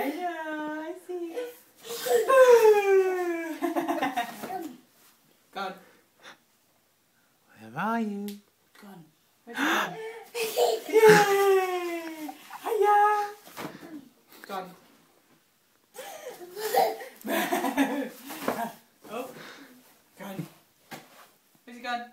I know, I see. Gone. Where are you? Gone. Where's he gone? Yay! Hiya! Gone. oh, gone. Where's he gone?